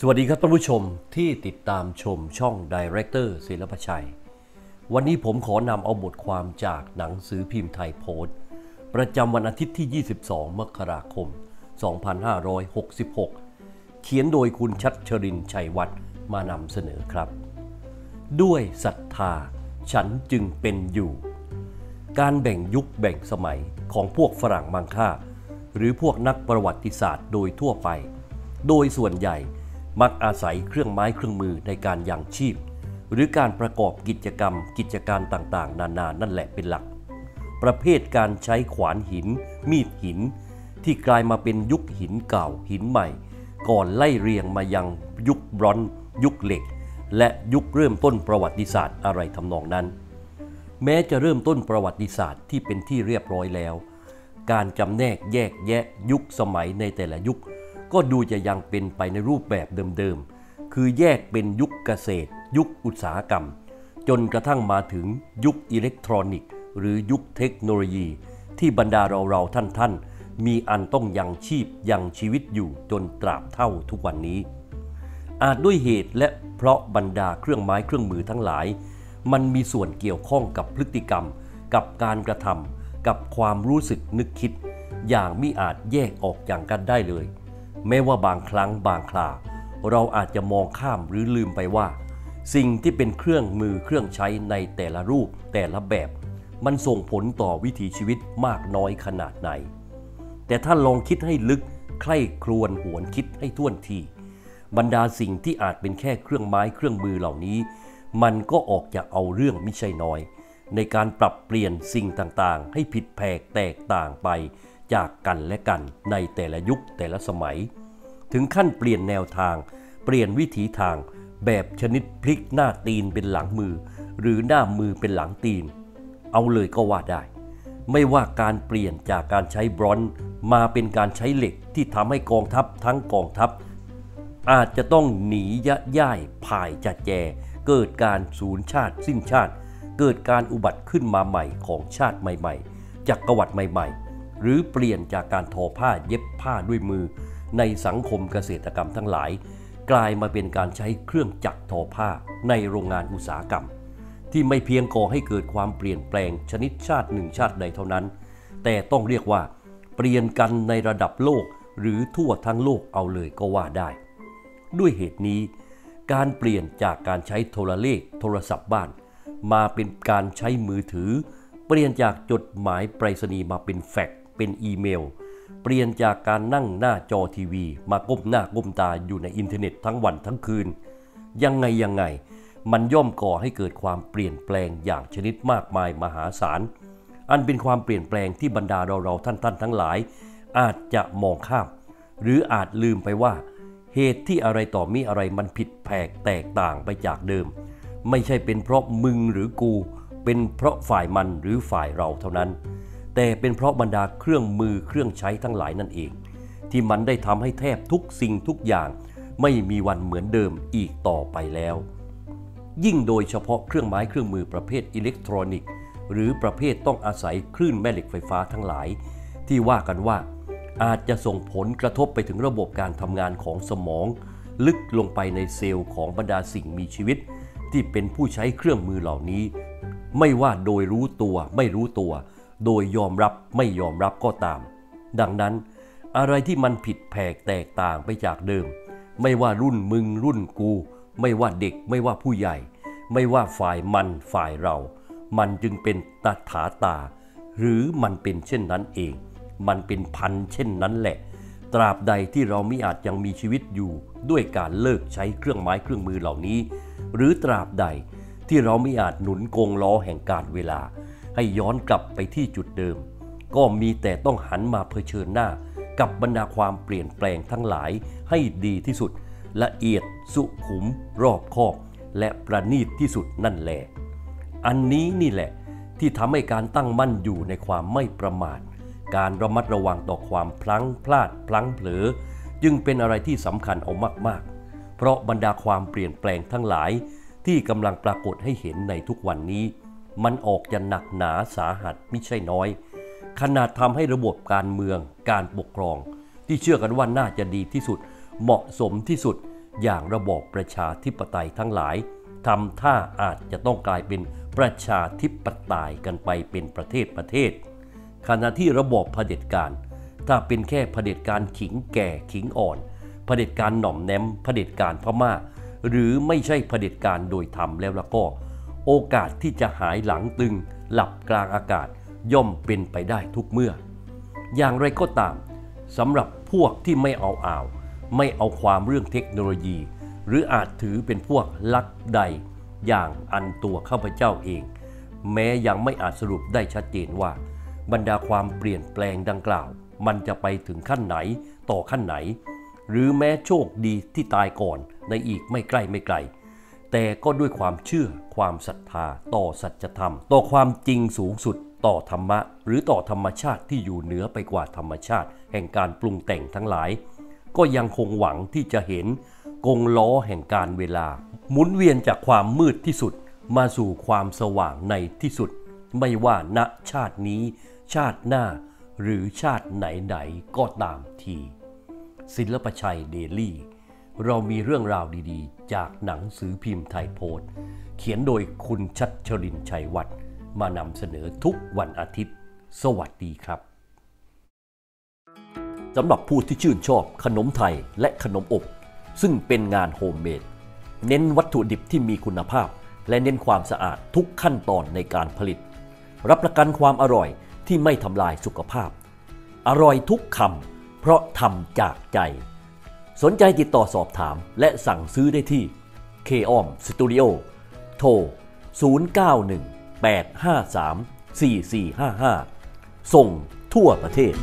สวัสดีครับท่านผู้ชมที่ติดตามชมช่อง Director ศิลปชัย วันนี้ผมขอนำเอาบทความจากหนังสือพิมพ์ไทยโพสต์ ประจำวันอาทิตย์ที่ 22 มกราคม 2566 เขียนโดยคุณชัดชรินชัยวัฒน์มานำเสนอครับ ด้วยศรัทธาฉันจึงเป็นอยู่ การแบ่งยุคแบ่งสมัยของพวกฝรั่งมังค่า หรือพวกนักประวัติศาสตร์โดยทั่วไป โดยส่วนใหญ่ มักอาศัยเครื่องไม้เครื่องมือในการยังชีพ หรือการประกอบกิจกรรม กิจการต่างๆ นานานั่นแหละเป็นหลัก ประเภทการใช้ขวานหิน มีดหิน ที่กลายมาเป็นยุคหินเก่าหินใหม่ ก่อนไล่เรียงมายังยุคบรอนซ์ยุคเหล็ก และยุคเริ่มต้นประวัติศาสตร์อะไรทำนองนั้น แม้จะเริ่มต้นประวัติศาสตร์ที่เป็นที่เรียบร้อยแล้ว การจำแนกแยกแยะยุคสมัยในแต่ละยุค ก็ดูจะยังเป็นไปในรูปแบบเดิมๆ คือแยกเป็นยุคเกษตร ยุคอุตสาหกรรม จนกระทั่งมาถึงยุคอิเล็กทรอนิกส์ หรือยุคเทคโนโลยี ที่บรรดาเราเราท่านท่านๆมีอันต้องยังชีพยังชีวิตอยู่จนตราบเท่าทุกวันนี้ อาจด้วยเหตุและเพราะบรรดาเครื่องไม้เครื่องมือทั้งหลาย มันมีส่วนเกี่ยวข้องกับพฤติกรรม กับการกระทำกับความรู้สึกนึกคิด อย่างมิอาจแยกออกจากกันได้เลย แม้ว่าบางครั้งบางครา เราอาจจะมองข้ามหรือลืมไปว่า สิ่งที่เป็นเครื่องมือเครื่องใช้ในแต่ละรูปแต่ละแบบ มันส่งผลต่อวิถีชีวิตมากน้อยขนาดไหน แต่ถ้าลองคิดให้ลึกใคร่ครวญหวนคิดให้ท่วนที บรรดาสิ่งที่อาจเป็นแค่เครื่องไม้เครื่องมือเหล่านี้ มันก็ออกจะเอาเรื่องไม่ใช่น้อย ในการปรับเปลี่ยนสิ่งต่างๆ ให้ผิดแผกแตกต่างไป จากกันและกันในแต่ละยุคแต่ละสมัย ถึงขั้นเปลี่ยนแนวทาง เปลี่ยนวิถีทาง แบบชนิดพลิกหน้าตีนเป็นหลังมือ หรือหน้ามือเป็นหลังตีน เอาเลยก็ว่าได้ ไม่ว่าการเปลี่ยนจากการใช้บรอนซ์มาเป็นการใช้เหล็กที่ทำให้กองทัพทั้งกองทัพ อาจจะต้องหนียะย่ายพ่ายจัดแจ เกิดการสูญชาติสิ้นชาติ เกิดการอุบัติขึ้นมาใหม่ของชาติใหม่ ๆจากกวัดใหม่ ๆ หรือเปลี่ยนจากการทอผ้าเย็บผ้าด้วยมือ ในสังคมเกษตรกรรมทั้งหลาย กลายมาเป็นการใช้เครื่องจักรทอผ้าในโรงงานอุตสาหกรรม ที่ไม่เพียงก่อให้เกิดความเปลี่ยนแปลงชนิดชาติหนึ่งชาติใดเท่านั้น แต่ต้องเรียกว่า เปลี่ยนกันในระดับโลกหรือทั่วทั้งโลกเอาเลยก็ว่าได้ ด้วยเหตุนี้ การเปลี่ยนจากการใช้โทรเลขโทรศัพท์บ้าน มาเป็นการใช้มือถือ เปลี่ยนจากจดหมายไปรษณีย์มาเป็นแฟกซ์ เป็นอีเมล เปลี่ยนจากการนั่งหน้าจอทีวี มาก้มหน้าก้มตาอยู่ในอินเทอร์เน็ตทั้งวันทั้งคืน ยังไงยังไง มันย่อมก่อให้เกิดความเปลี่ยนแปลงอย่างชนิดมากมายมหาศาล อันเป็นความเปลี่ยนแปลงที่บรรดาเราเราท่านท่านทั้งหลาย อาจจะมองข้าม หรืออาจลืมไปว่า เหตุที่อะไรต่อมีอะไรมันผิดแผกแตกต่างไปจากเดิม ไม่ใช่เป็นเพราะมึงหรือกูเป็นเพราะฝ่ายมันหรือฝ่ายเราเท่านั้น แต่เป็นเพราะบรรดาเครื่องมือเครื่องใช้ทั้งหลายนั่นเอง ที่มันได้ทำให้แทบทุกสิ่งทุกอย่าง ไม่มีวันเหมือนเดิมอีกต่อไปแล้ว ยิ่งโดยเฉพาะเครื่องไม้เครื่องมือประเภทอิเล็กทรอนิกส์ หรือประเภทต้องอาศัยคลื่นแม่เหล็กไฟฟ้าทั้งหลาย ที่ว่ากันว่า อาจจะส่งผลกระทบไปถึงระบบการทำงานของสมอง ลึกลงไปในเซลล์ของบรรดาสิ่งมีชีวิต ที่เป็นผู้ใช้เครื่องมือเหล่านี้ ไม่ว่าโดยรู้ตัวไม่รู้ตัว โดยยอมรับไม่ยอมรับก็ตาม ดังนั้น อะไรที่มันผิดแผกแตกต่างไปจากเดิม ไม่ว่ารุ่นมึงรุ่นกู ไม่ว่าเด็กไม่ว่าผู้ใหญ่ ไม่ว่าฝ่ายมันฝ่ายเรา มันจึงเป็นตถาตา หรือมันเป็นเช่นนั้นเอง มันเป็นพันเช่นนั้นแหละ ตราบใดที่เราไม่อาจยังมีชีวิตอยู่ ด้วยการเลิกใช้เครื่องไม้เครื่องมือเหล่านี้ หรือตราบใดที่เราไม่อาจหนุนกงล้อแห่งการเวลา ให้ย้อนกลับไปที่จุดเดิม ก็มีแต่ต้องหันมาเผชิญหน้า กับบรรดาความเปลี่ยนแปลงทั้งหลายให้ดีที่สุด ละเอียดสุขุม รอบคอบ และประณีตที่สุดนั่นแหละ อันนี้นี่แหละที่ทำให้การตั้งมั่นอยู่ในความไม่ประมาท การระมัดระวังต่อความพลั้งพลาดพลั้งเผลอ จึงเป็นอะไรที่สำคัญเอามากๆ เพราะบรรดาความเปลี่ยนแปลงทั้งหลายที่กำลังปรากฏให้เห็นในทุกวันนี้ มันออกจะหนักหนาสาหัสไม่ใช่น้อย ขนาดทำให้ระบบการเมืองการปกครอง ที่เชื่อกันว่าน่าจะดีที่สุด เหมาะสมที่สุดอย่างระบอบประชาธิปไตยทั้งหลายทำท่าอาจจะต้องกลายเป็นประชาธิปไตยกันไปเป็นประเทศประเทศ ขณะที่ระบอบเผด็จการ ถ้าเป็นแค่เผด็จการขิงแก่ขิงอ่อนเผด็จการหน่อมแนมเผด็จการพม่า หรือไม่ใช่เผด็จการโดยธรรมแล้วละก็ โอกาสที่จะหายหลังตึง หลับกลางอากาศย่อมเป็นไปได้ทุกเมื่อ อย่างไรก็ตามสำหรับพวกที่ไม่เอาอ่าว ไม่เอาความเรื่องเทคโนโลยี หรืออาจถือเป็นพวกลักใด อย่างอันตัวข้าพเจ้าเอง แม้ยังไม่อาจสรุปได้ชัดเจนว่า บรรดาความเปลี่ยนแปลงดังกล่าว มันจะไปถึงขั้นไหนต่อขั้นไหน หรือแม้โชคดีที่ตายก่อนในอีกไม่ใกล้ไม่ไกล แต่ก็ด้วยความเชื่อความศรัทธาต่อสัจธรรม ต่อความจริงสูงสุดต่อธรรมะ หรือต่อธรรมชาติที่อยู่เหนือไปกว่าธรรมชาติ แห่งการปรุงแต่งทั้งหลาย ก็ยังคงหวังที่จะเห็นกงล้อแห่งการเวลา หมุนเวียนจากความมืดที่สุด มาสู่ความสว่างในที่สุด ไม่ว่าณชาตินี้ ชาติหน้า หรือชาติไหนๆก็ตามที ศิลปชัยเดลี่ เรามีเรื่องราวดีๆ จากหนังสือพิมพ์ไทยโพสต์ เขียนโดยคุณชัดชรินชัยวัฒน์มานำเสนอทุกวันอาทิตย์ สวัสดีครับสำหรับผู้ที่ชื่นชอบขนมไทยและขนมอบ ซึ่งเป็นงานโฮมเมดเน้นวัตถุดิบที่มีคุณภาพ และเน้นความสะอาดทุกขั้นตอนในการผลิต รับประกันความอร่อยที่ไม่ทำลายสุขภาพ อร่อยทุกคำเพราะทำจากใจ สนใจติดต่อสอบถามและสั่งซื้อได้ที่ k o m Studio โทร 091 853 4455 ส่งทั่วประเทศ